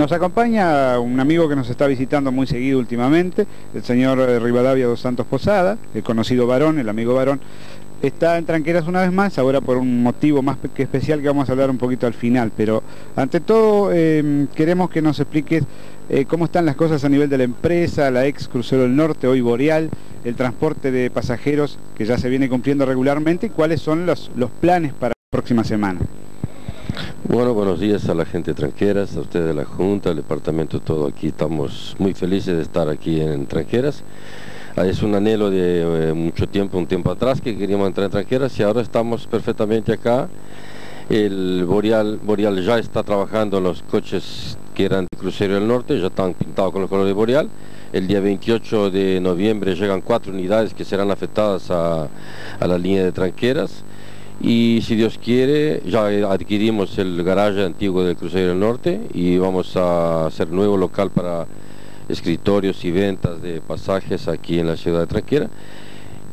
Nos acompaña un amigo que nos está visitando muy seguido últimamente, el señor eh, Rivadavia dos Santos Posada, el conocido varón, el amigo varón. Está en Tranqueras una vez más, ahora por un motivo más que especial que vamos a hablar un poquito al final, pero ante todo em, queremos que nos expliques eh, cómo están las cosas a nivel de la empresa, la ex Crucero del Norte, hoy Boreal, el transporte de pasajeros que ya se viene cumpliendo regularmente y cuáles son los, los planes para la próxima semana. Bueno, buenos días a la gente Tranqueras, a ustedes de la Junta, el departamento, todo aquí. Estamos muy felices de estar aquí en Tranqueras. Ah, es un anhelo de eh, mucho tiempo, un tiempo atrás, que queríamos entrar en Tranqueras y ahora estamos perfectamente acá. El Boreal, Boreal ya está trabajando en los coches que eran de Crucero del Norte, ya están pintados con los colores de Boreal. El día 28 de noviembre llegan cuatro unidades que serán afectadas a, a la línea de Tranqueras y si Dios quiere ya adquirimos el garaje antiguo del Crucero del Norte y vamos a hacer nuevo local para escritorios y ventas de pasajes aquí en la ciudad de Tranquera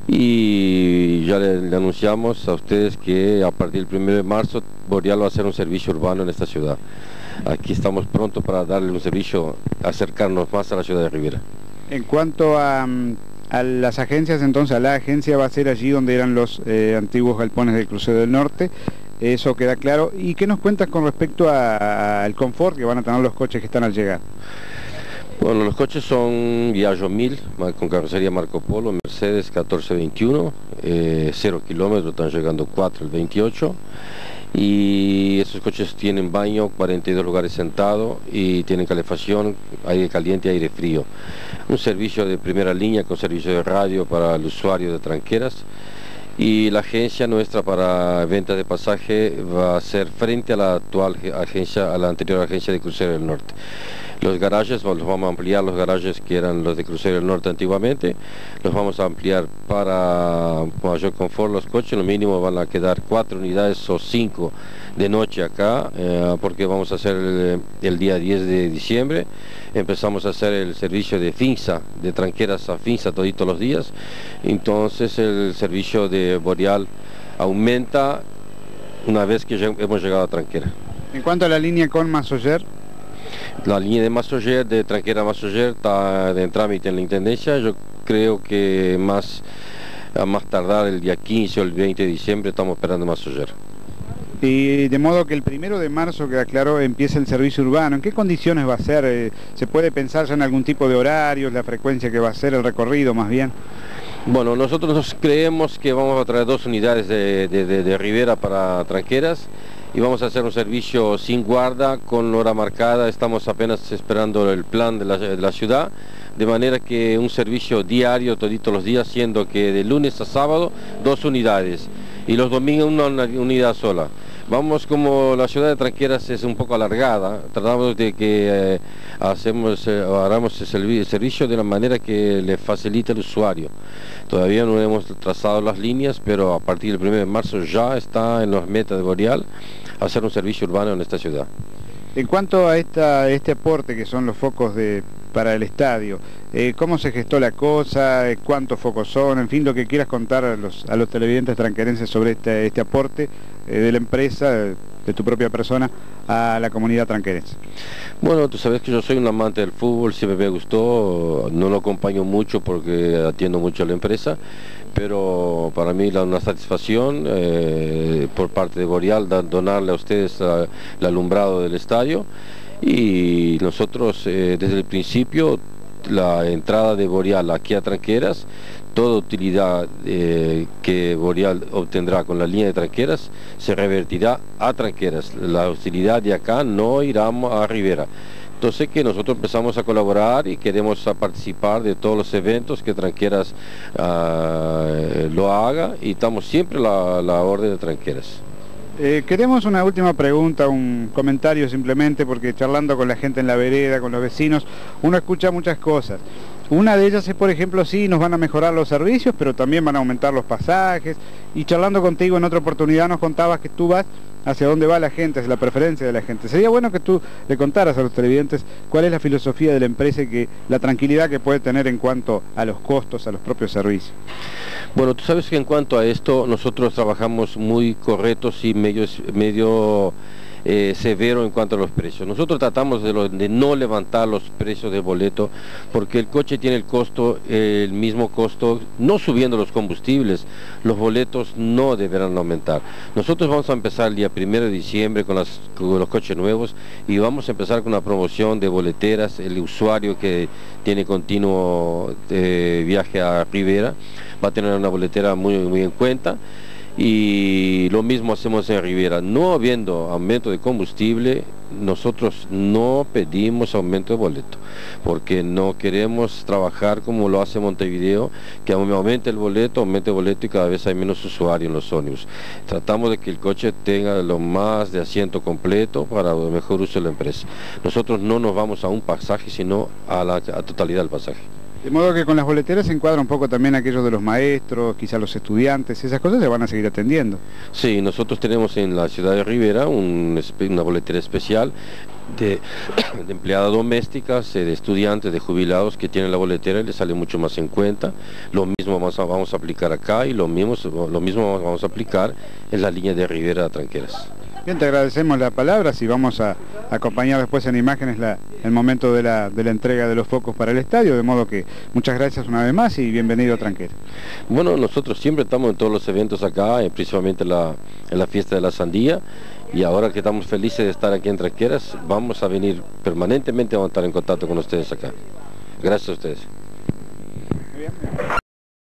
y ya le, anunciamos a ustedes que a partir del 1 de marzo Boreal va a hacer un servicio urbano en esta ciudad. Aquí estamos pronto para darle un servicio, acercarnos más a la ciudad de Rivera. En cuanto a mm, a las agencias, entonces a la agencia va a ser allí donde eran los eh, antiguos galpones del crucero del norte, eso queda claro. ¿Y qué nos cuentas con respecto al confort que van a tener los coches que están al llegar? Bueno, los coches son Viaggio 1000 con carrocería Marco Polo, Mercedes 1421, eh, 0 kilómetros, están llegando 4 el 28 y esos coches tienen baño, 42 lugares sentados y tienen calefacción, aire caliente aire frío. Un servicio de primera línea con servicio de radio para el usuario de tranqueras y la agencia nuestra para venta de pasaje va a ser frente a la actual agencia, a la anterior agencia de Crucero del Norte. Los garajes, los vamos a ampliar los garajes que eran los de Crucero del Norte antiguamente, los vamos a ampliar para mayor confort los coches, lo mínimo van a quedar cuatro unidades o cinco de noche acá, eh, porque vamos a hacer el, día 10 de diciembre, empezamos a hacer el servicio de finza, de tranqueras a finza toditos los días, entonces el servicio de Boreal aumenta una vez que hemos llegado a Tranquera. En cuanto a la línea con Masoyer, la línea de Massoyer, de Tranquera Massoyer, está en trámite en la Intendencia. Yo creo que más a más tardar el día 15 o el 20 de diciembre estamos esperando Massoyer. Y de modo que el primero de marzo, que aclaró, empieza el servicio urbano. ¿En qué condiciones va a ser? Eh, ¿Se puede pensar ya en algún tipo de horarios, la frecuencia que va a ser el recorrido más bien? Bueno, nosotros creemos que vamos a traer dos unidades de, de Rivera para tranqueras y vamos a hacer un servicio sin guarda, con hora marcada, estamos apenas esperando el plan de la, ciudad, de manera que un servicio diario, toditos los días, siendo que de lunes a sábado dos unidades y los domingos una, unidad sola. Vamos como la ciudad de Tranqueras es un poco alargada, tratamos de que eh, hacemos, eh, hagamos el, servicio de una manera que le facilite al usuario. Todavía no hemos trazado las líneas, pero a partir del 1 de marzo ya está en los metas de Boreal hacer un servicio urbano en esta ciudad. En cuanto a este aporte que son los focos de, para el estadio, eh, ¿cómo se gestó la cosa? Eh, ¿Cuántos focos son? En fin, lo que quieras contar a los, a los televidentes tranquerenses sobre este, este aporte eh, de la empresa, de tu propia persona, a la comunidad tranquerense. Bueno, tú sabes que yo soy un amante del fútbol, siempre me gustó, no lo acompaño mucho porque atiendo mucho a la empresa, pero para mí la, una satisfacción eh, por parte de Boreal donarle a ustedes el alumbrado del estadio y nosotros eh, desde el principio la entrada de Boreal aquí a Tranqueras, toda utilidad eh, que Boreal obtendrá con la línea de Tranqueras se revertirá a Tranqueras. La utilidad de acá no irá a Rivera. Entonces que nosotros empezamos a colaborar y queremos participar de todos los eventos que Tranqueras ah, lo haga y estamos siempre a la, orden de Tranqueras. Eh, queremos una última pregunta, un comentario simplemente, porque charlando con la gente en la vereda, con los vecinos, uno escucha muchas cosas. Una de ellas es, por ejemplo, sí, nos van a mejorar los servicios, pero también van a aumentar los pasajes. Y charlando contigo en otra oportunidad nos contabas que tú vas hacia dónde va la gente, hacia la preferencia de la gente. Sería bueno que tú le contaras a los televidentes cuál es la filosofía de la empresa y que, la tranquilidad que puede tener en cuanto a los costos, a los propios servicios. Bueno, tú sabes que en cuanto a esto nosotros trabajamos muy correctos y medio, medio eh, severo en cuanto a los precios. Nosotros tratamos de, no levantar los precios del boleto porque el coche tiene el mismo costo, no subiendo los combustibles, los boletos no deberán aumentar. Nosotros vamos a empezar el día primero de diciembre con, los coches nuevos y vamos a empezar con una promoción de boleteras, el usuario que tiene continuo eh, viaje a Rivera va a tener una boletera muy, muy en cuenta y lo mismo hacemos en Riviera. No habiendo aumento de combustible, nosotros no pedimos aumento de boleto, porque no queremos trabajar como lo hace Montevideo, que aumente el boleto, aumente el boleto y cada vez hay menos usuarios en los ómnibus. Tratamos de que el coche tenga lo más de asiento completo para el mejor uso de la empresa. Nosotros no nos vamos a un pasaje, sino a la totalidad del pasaje. De modo que con las boleteras se encuadra un poco también aquellos de los maestros, quizás los estudiantes, esas cosas se van a seguir atendiendo. Sí, nosotros tenemos en la ciudad de Rivera una boletera especial de, empleadas domésticas, eh, de estudiantes, de jubilados que tienen la boletera y les sale mucho más en cuenta. Lo mismo vamos a, vamos a aplicar acá y lo mismo, lo mismo vamos a aplicar en la línea de Rivera Tranqueras. Bien, te agradecemos la palabra, si vamos a acompañar después en imágenes el momento de la, entrega de los focos para el estadio, de modo que muchas gracias una vez más y bienvenido a Tranquera. Bueno, nosotros siempre estamos en todos los eventos acá, eh, principalmente la, en la fiesta de la sandía, y ahora que estamos felices de estar aquí en Tranqueras, vamos a venir permanentemente a estar en contacto con ustedes acá. Gracias a ustedes.